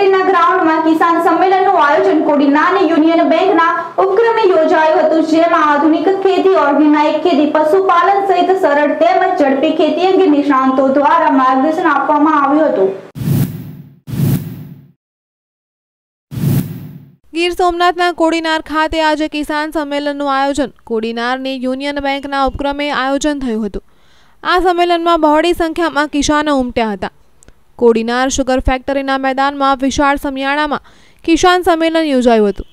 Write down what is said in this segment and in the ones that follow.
ફેક્ટરીના ગ્રાઉન્ડમાં કિસાન સંમેલનનું આયોજન કોડીનાર યુનિયન બેંકના ઉપક્રમે યોજાયું હતું, જેમાં આધુનિક ખેતી, ઓર્ગેનાઇક ખેતી, પશુપાલન સહિત સરળ તેમજ ઝડપી ખેતી અંગે નિષ્ણાંતો દ્વારા માર્ગદર્શન આપવામાં આવ્યું હતું. ગીર સોમનાથના કોડીનાર ખાતે આજે કિસાન સંમેલનનું આયોજન કોડીનારની યુનિયન બેંકના ઉપક્રમે આયોજન થયું હતું. આ સંમેલનમાં બહોળી સંખ્યામાં કિસાનો ઉમટ્યા હતા. કોડીનાર શુગર ફેક્ટરીના મેદાનમાં વિશાળ સમિયાણામાં કિસાન સંમેલન યોજાયું હતું.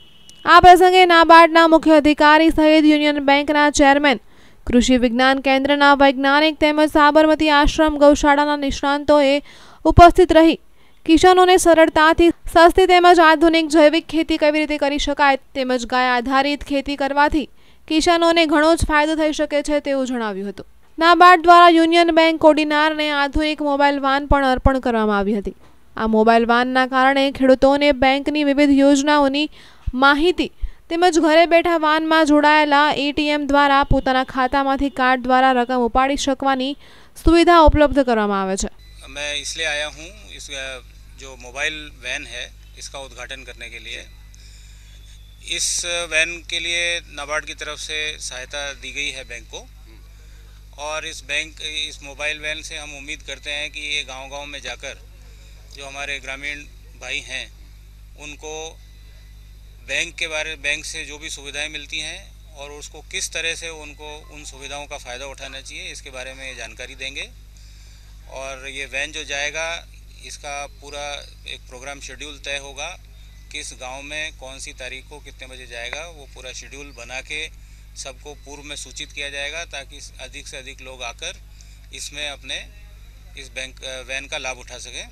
આ પ્રસંગે નાબાર્ડના મુખ્ય અધિકારી સહિત યુનિયન બેંકના ચેરમેન, કૃષિ વિજ્ઞાન કેન્દ્રના વૈજ્ઞાનિક તેમજ સાબરમતી આશ્રમ ગૌશાળાના નિષ્ણાંતોએ ઉપસ્થિત રહી કિસાનોને સરળતાથી સસ્તી તેમજ આધુનિક જૈવિક ખેતી કેવી રીતે કરી શકાય તેમજ ગાય આધારિત ખેતી કરવાથી કિસાનોને ઘણો જ ફાયદો થઈ શકે છે તેવું જણાવ્યું હતું. નાબાર્ડ દ્વારા યુનિયન બેંક કોડીનારને આધુનિક મોબાઈલ વાન પણ અર્પણ કરવામાં આવી હતી આ મોબાઈલ વાનના કારણે ખેડૂતોને બેંકની વિવિધ યોજનાઓની માહિતી તેમજ ઘરે બેઠા વાનમાં જોડાયેલા એટીએમ દ્વારા પોતાના ખાતામાંથી કાર્ડ દ્વારા રકમ ઉપાડી શકવાની સુવિધા ઉપલબ્ધ કરવામાં આવે છે मैं इसलिए आया हूँ इस अ, जो मोबाइल वैन है इसका उद्घाटन करने के लिए इस वैन के लिए नाबार्ड की तरफ से सहायता दी गई है बैंक को और इस बैंक, इस मोबाइल वैन से हम उम्मीद करते हैं कि ये गांव-गांव में जाकर जो हमारे ग्रामीण भाई हैं, उनको बैंक के बारे, बैंक से जो भी सुविधाएँ मिलती हैं और उसको किस तरह से उनको, उन सुविधाओं का फ़ायदा उठाना चाहिए, इसके बारे में जानकारी देंगे। और ये वैन जो जाएगा, इसका पूरा एक प्रोग्राम शेड्यूल तय होगा, किस गाँव में कौन सी तारीख को कितने बजे जाएगा, वो पूरा शेड्यूल बना के सबको पूर्व में सूचित किया जाएगा ताकि अधिक से अधिक लोग आकर इसमें अपने इस बैंक वैन का लाभ उठा सकें।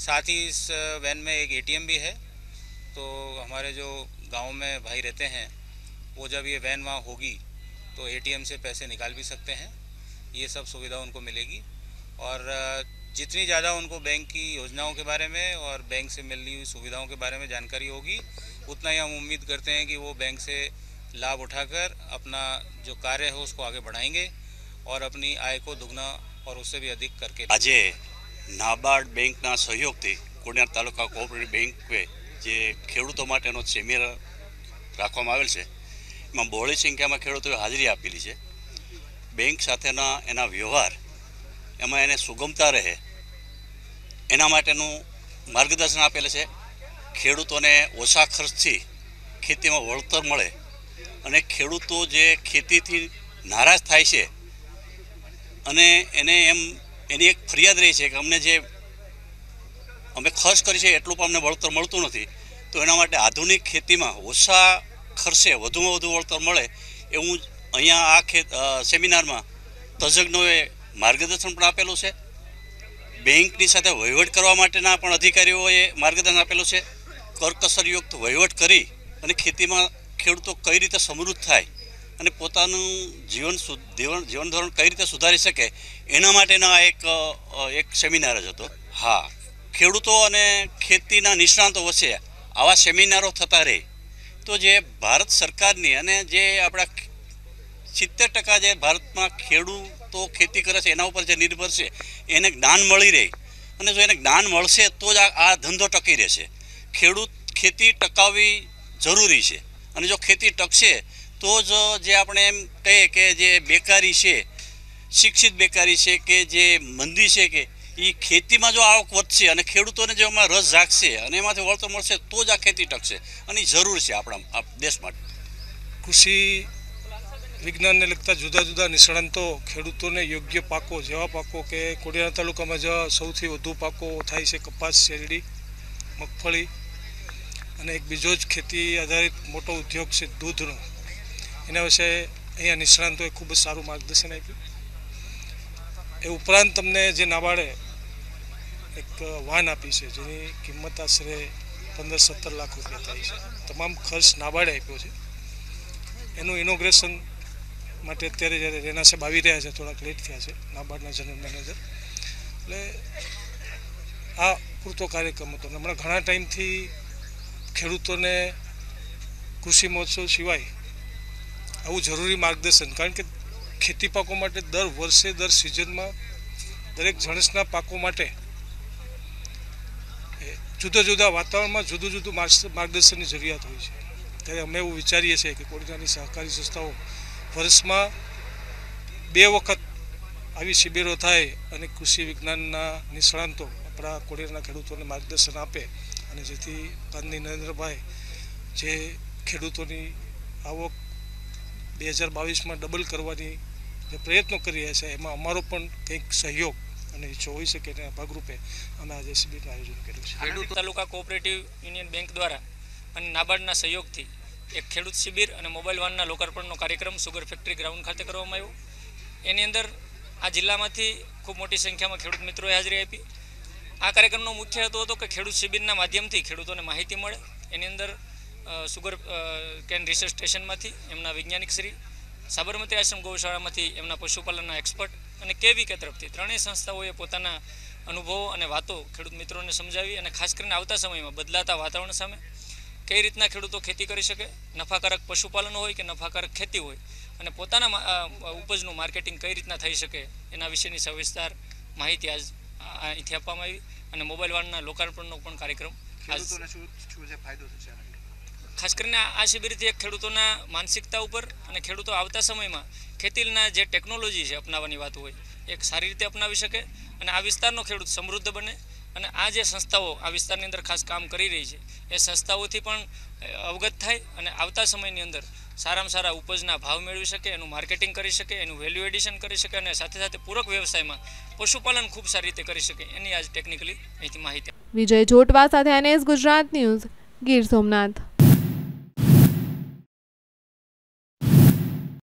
साथ ही इस वैन में एक एटीएम भी है। तो हमारे जो गाँव में भाई रहते हैं, वो जब ये वैन वहाँ होगी तो एटीएम से पैसे निकाल भी सकते हैं। ये सब सुविधा उनको मिलेगी। और जितनी ज़्यादा उनको बैंक की योजनाओं के बारे में और बैंक से मिलनी हुई सुविधाओं के बारे में जानकारी होगी, उतना ही हम उम्मीद करते हैं कि वो बैंक से लाभ उठाकर अपना जो कार्य है उसको आगे बढ़ाएंगे और अपनी आय को दुगना और उससे भी अधिक करके આજે નાબાર્ડ બેંકના સહયોગથી કોડિયાર તાલુકા કોઓપરેટિવ બેંકે જે ખેડૂતો માટેનો સેમિનાર રાખવામાં આવેલ છે એમાં બહોળી સંખ્યામાં ખેડૂતોએ હાજરી આપેલી છે બેંક સાથેના એના વ્યવહાર એમાં એને સુગમતા રહે એના માટેનું માર્ગદર્શન આપેલ છે ખેડૂતોને ઓછા ખર્ચથી ખેતીમાં વળતર મળે અને ખેડૂતો જે ખેતીથી નારાજ થાય છે, અને એને એમ, એની એક ફરિયાદ રહી છે કે અમને જે અમે ખર્ચ કરી છે એટલું પણ અમને વળતર મળતું નથી. તો એના માટે આધુનિક ખેતીમાં ઓછા ખર્ચે વધુમાં વધુ વળતર મળે એવું અહીંયા આ ખેત સેમિનારમાં તજજ્ઞોએ માર્ગદર્શન પણ આપેલું છે. બેંકની સાથે વહીવટ કરવા માટેના પણ અધિકારીઓએ માર્ગદર્શન આપેલું છે. કરકસરયુક્ત વહીવટ કરી અને ખેતીમાં ખેડૂતો કઈ રીતે સમૃદ્ધ થાય અને પોતાનું જીવન જીવન જીવન ધોરણ કઈ રીતે સુધારી શકે એના માટેના એક એક સેમિનાર જ હતો. હા. ખેડૂતો અને ખેતીના નિષ્ણાંતો વચ્ચે આવા સેમિનારો થતા રહે. તો જે ભારત સરકારની અને જે આપણા સિત્તેર ટકા જે ભારતમાં ખેડૂતો ખેતી કરે છે એના ઉપર જે નિર્ભર છે એને જ્ઞાન મળી રહે. અને જો એને જ્ઞાન મળશે તો જ આ આ ધંધો ટકી રહેશે. ખેડૂત ખેતી ટકાવવી જરૂરી છે. અને જો ખેતી ટકશે તો જ જે આપણે એમ કહીએ કે જે બેકારી છે, શિક્ષિત બેકારી છે કે જે મંદી છે કે એ ખેતીમાં જો આવક વધશે અને ખેડૂતોને જો એમાં રસ જાગશે અને એમાંથી વળતર મળશે, તો જ આ ખેતી ટકશે અને એ જરૂર છે આપણા દેશ માટે. કૃષિ વિજ્ઞાનને લગતા જુદા જુદા નિષ્ણાંતો ખેડૂતોને યોગ્ય પાકો, જેવા પાકો કે કોડિયાના તાલુકામાં જ સૌથી વધુ પાકો થાય છે કપાસ, શેરડી, મગફળી. અને એક બીજો જ ખેતી આધારિત મોટો ઉદ્યોગ છે દૂધનો. એના વિશે અહીંયા નિષ્ણાંતોએ ખૂબ જ સારું માર્ગદર્શન આપ્યું. એ ઉપરાંત તમને જે નાબાર્ડે એક વાન આપી છે, જેની કિંમત આશરે પંદર સત્તર લાખ રૂપિયા થાય છે. તમામ ખર્ચ નાબાર્ડે આપ્યો છે. એનું ઇનોગ્રેશન માટે અત્યારે જ્યારે રેના સાહેબ આવી રહ્યા છે, થોડાક લેટ થયા છે નાબાર્ડના જનરલ મેનેજર. એટલે આ પૂરતો કાર્યક્રમ હતો. હમણાં ઘણા ટાઈમથી ખેડૂતોને કૃષિ મહોત્સવ સિવાય આવું જરૂરી માર્ગદર્શન. કારણ કે ખેતી પાકો માટે દર વર્ષે, દર સિઝનમાં દરેક જણસના પાકો માટે જુદા જુદા વાતાવરણમાં જુદું જુદું માર્ગદર્શનની જરૂરિયાત હોય છે. ત્યારે અમે એવું વિચારીએ છીએ કે કોડિયાની સહકારી સંસ્થાઓ વર્ષમાં બે વખત આવી શિબિરો થાય અને કૃષિ વિજ્ઞાનના નિષ્ણાંતો આપણા કોડિયાના ખેડૂતોને માર્ગદર્શન આપે. અને જેથી માનની નરેન્દ્રભાઈ જે ખેડૂતોની આવક બે હજાર બાવીસમાં ડબલ કરવાની જે પ્રયત્નો કરી રહ્યા છે એમાં અમારો પણ કંઈક સહયોગ અને ઈચ્છો હોઈ શકે તેના ભાગરૂપે અમે આજે શિબિરનું આયોજન કર્યું છે. ખેડૂત તાલુકા કોઓપરેટિવ યુનિયન બેંક દ્વારા અને નાબાર્ડના સહયોગથી એક ખેડૂત શિબિર અને મોબાઈલ વાનના લોકાર્પણનો કાર્યક્રમ સુગર ફેક્ટરી ગ્રાઉન્ડ ખાતે કરવામાં આવ્યો. એની અંદર આ જિલ્લામાંથી ખૂબ મોટી સંખ્યામાં ખેડૂત મિત્રોએ હાજરી આપી. આ કાર્યક્રમનો મુખ્ય હેતુ હતો કે ખેડૂત શિબિરના માધ્યમથી ખેડૂતોને માહિતી મળે. એની અંદર સુગર કેન રિસર્ચ સ્ટેશનમાંથી એમના વૈજ્ઞાનિક શ્રી સાબરમતી આશ્રમ ગૌશાળામાંથી એમના પશુપાલનના એક્સપર્ટ અને કેવીકે તરફથી ત્રણેય સંસ્થાઓએ પોતાના અનુભવો અને વાતો ખેડૂત મિત્રોને સમજાવી અને ખાસ કરીને આવતા સમયમાં બદલાતા વાતાવરણ સામે કઈ રીતના ખેડૂતો ખેતી કરી શકે, નફાકારક પશુપાલન હોય કે નફાકારક ખેતી હોય અને પોતાના ઉપજનું માર્કેટિંગ કઈ રીતના થઈ શકે એના વિશેની સવિસ્તાર માહિતી આજ અહીંથી આપવામાં આવી અને મોબાઈલ વાનના લોકાર્પણનો પણ કાર્યક્રમ ખાસ કરીને આ શિબિરથી એક ખેડૂતોના માનસિકતા ઉપર અને ખેડૂતો આવતા સમયમાં ખેતીના જે ટેકનોલોજી છે અપનાવવાની વાત હોય એક સારી રીતે અપનાવી શકે અને આ વિસ્તારનો ખેડૂત સમૃદ્ધ બને અને આ જે સંસ્થાઓ આ વિસ્તારની અંદર ખાસ કામ કરી રહી છે એ સંસ્થાઓથી પણ અવગત થાય અને આવતા સમયની અંદર સારામાં સારા ઉપજના ભાવ મેળવી શકે, એનું માર્કેટિંગ કરી શકે, એનું વેલ્યુ એડિશન કરી શકે અને સાથે સાથે પૂરક વ્યવસાયમાં પશુપાલન ખૂબ સારી રીતે કરી શકે, એની આજ ટેકનિકલી અહીંથી માહિતી. વિજય જોટવા સાથે એનએસ ગુજરાત ન્યૂઝ, ગીર સોમનાથ.